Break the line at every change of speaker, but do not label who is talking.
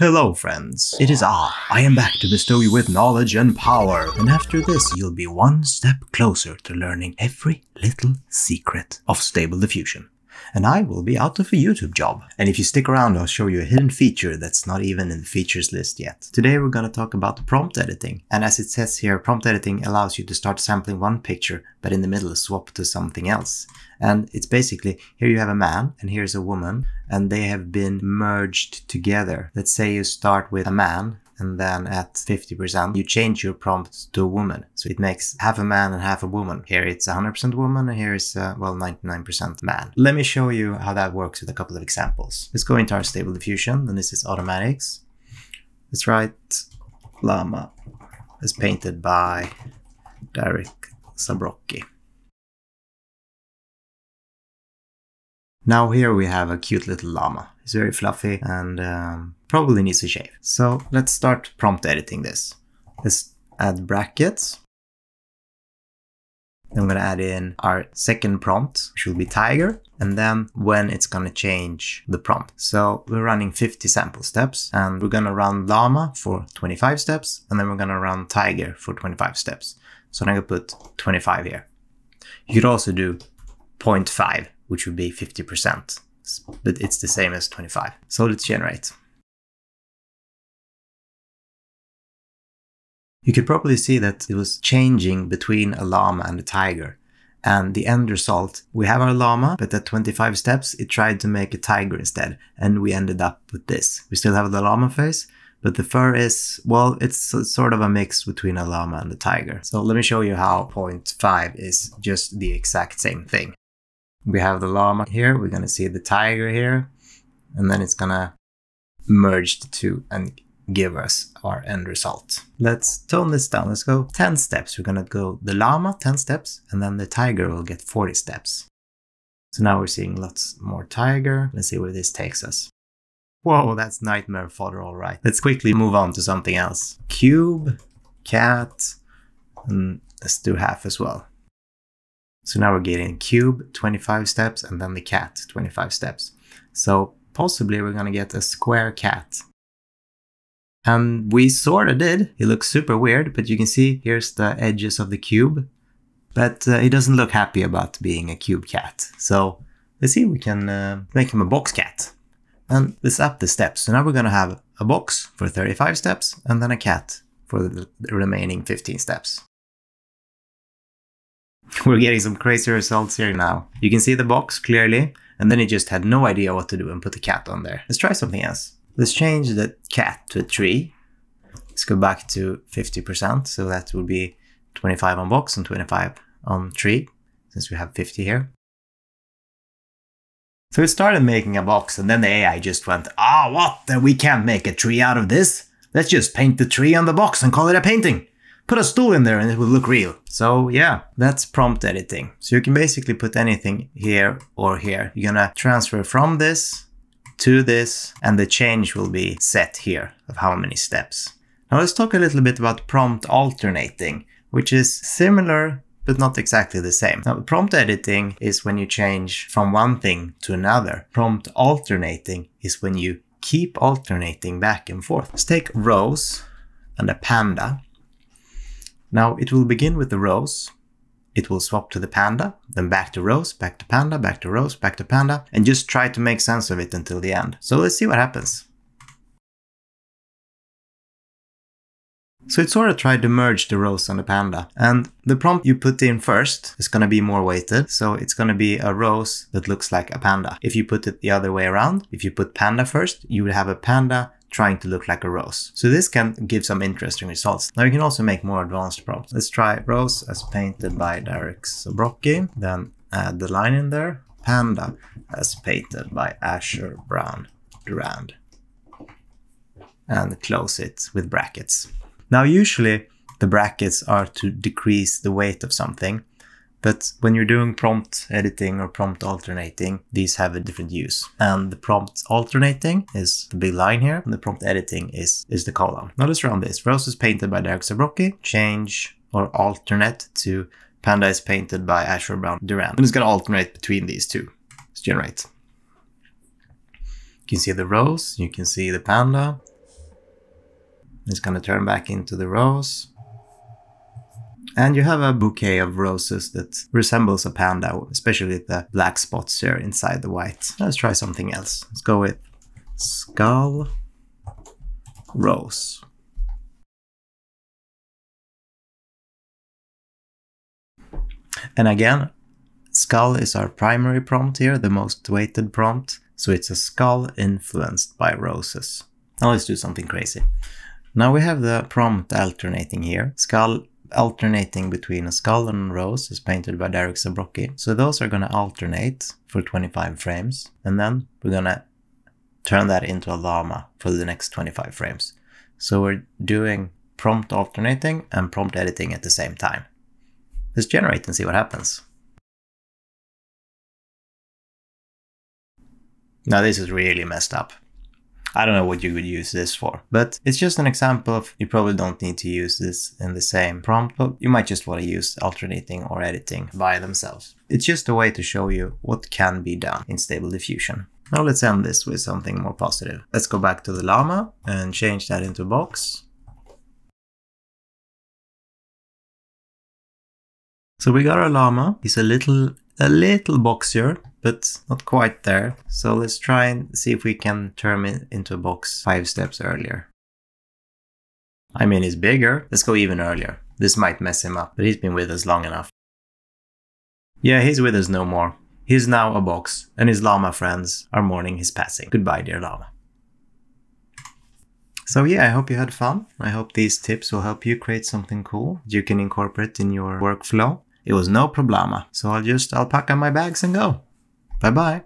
Hello, friends. It is I. I am back to bestow you with knowledge and power. And after this, you'll be one step closer to learning every little secret of Stable Diffusion. And I will be out of a YouTube job. And if you stick around, I'll show you a hidden feature that's not even in the features list yet. Today, we're going to talk about prompt editing. And as it says here, prompt editing allows you to start sampling one picture, but in the middle swap to something else. And it's basically here you have a man and here's a woman and they have been merged together. Let's say you start with a man and then at 50% you change your prompt to a woman. So it makes half a man and half a woman. Here it's 100% woman and here is, uh, well, 99% man. Let me show you how that works with a couple of examples. Let's go into our stable diffusion and this is automatics. Let's write llama as painted by Derek Zabrocki. Now here we have a cute little llama. It's very fluffy and um, probably needs a shave. So let's start prompt editing this. Let's add brackets. I'm gonna add in our second prompt, which will be tiger, and then when it's gonna change the prompt. So we're running 50 sample steps, and we're gonna run llama for 25 steps, and then we're gonna run tiger for 25 steps. So I'm gonna put 25 here. You could also do 0.5 which would be 50%, but it's the same as 25. So let's generate. You could probably see that it was changing between a llama and a tiger. And the end result, we have our llama, but at 25 steps, it tried to make a tiger instead. And we ended up with this. We still have the llama face, but the fur is, well, it's sort of a mix between a llama and a tiger. So let me show you how 0.5 is just the exact same thing. We have the llama here, we're gonna see the tiger here, and then it's gonna merge the two and give us our end result. Let's tone this down. Let's go 10 steps. We're gonna go the llama 10 steps and then the tiger will get 40 steps. So now we're seeing lots more tiger. Let's see where this takes us. Whoa, that's nightmare fodder, all right. Let's quickly move on to something else. Cube, cat, and let's do half as well. So now we're getting cube 25 steps and then the cat 25 steps. So possibly we're gonna get a square cat. And we sorta did. It looks super weird, but you can see here's the edges of the cube. But uh, he doesn't look happy about being a cube cat. So let's see we can uh, make him a box cat. And let's up the steps. So now we're gonna have a box for 35 steps and then a cat for the remaining 15 steps. We're getting some crazy results here now. You can see the box clearly, and then it just had no idea what to do and put the cat on there. Let's try something else. Let's change the cat to a tree. Let's go back to 50%, so that would be 25 on box and 25 on tree, since we have 50 here. So we started making a box and then the AI just went, ah, oh, what? We can't make a tree out of this. Let's just paint the tree on the box and call it a painting put a stool in there and it will look real. So yeah, that's prompt editing. So you can basically put anything here or here. You're gonna transfer from this to this and the change will be set here of how many steps. Now let's talk a little bit about prompt alternating, which is similar but not exactly the same. Now, prompt editing is when you change from one thing to another. Prompt alternating is when you keep alternating back and forth. Let's take rose and a panda. Now it will begin with the rose. It will swap to the panda, then back to rose, back to panda, back to rose, back to panda, and just try to make sense of it until the end. So let's see what happens. So it sort of tried to merge the rose and the panda. And the prompt you put in first is going to be more weighted. So it's going to be a rose that looks like a panda. If you put it the other way around, if you put panda first, you would have a panda trying to look like a rose. So this can give some interesting results. Now you can also make more advanced prompts. Let's try rose as painted by Derek Zabrocki. Then add the line in there. Panda as painted by Asher Brown Durand. And close it with brackets. Now usually the brackets are to decrease the weight of something. But when you're doing prompt editing or prompt alternating, these have a different use. And the prompt alternating is the big line here, and the prompt editing is, is the colon. Notice let's this. Rose is painted by Derek Zabrocki. Change or alternate to Panda is painted by Asher Brown Durand. And it's going to alternate between these two. Let's generate. You can see the rose, you can see the panda, It's gonna turn back into the rose. And you have a bouquet of roses that resembles a panda, especially the black spots here inside the white. Let's try something else. Let's go with skull rose. And again, skull is our primary prompt here, the most weighted prompt. So it's a skull influenced by roses. Now let's do something crazy. Now we have the prompt alternating here. Skull alternating between a skull and a rose is painted by Derek Zabrocki. So those are going to alternate for 25 frames. And then we're going to turn that into a llama for the next 25 frames. So we're doing prompt alternating and prompt editing at the same time. Let's generate and see what happens. Now this is really messed up. I don't know what you would use this for, but it's just an example of you probably don't need to use this in the same prompt, but you might just want to use alternating or editing by themselves. It's just a way to show you what can be done in Stable Diffusion. Now let's end this with something more positive. Let's go back to the llama and change that into box. So we got our llama. He's a little a little boxier, but not quite there. So let's try and see if we can turn it into a box five steps earlier. I mean, he's bigger. Let's go even earlier. This might mess him up, but he's been with us long enough. Yeah, he's with us no more. He's now a box, and his llama friends are mourning his passing. Goodbye, dear llama. So yeah, I hope you had fun. I hope these tips will help you create something cool you can incorporate in your workflow. It was no problema. So I'll just, I'll pack up my bags and go. Bye bye.